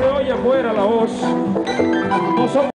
se oye afuera la voz.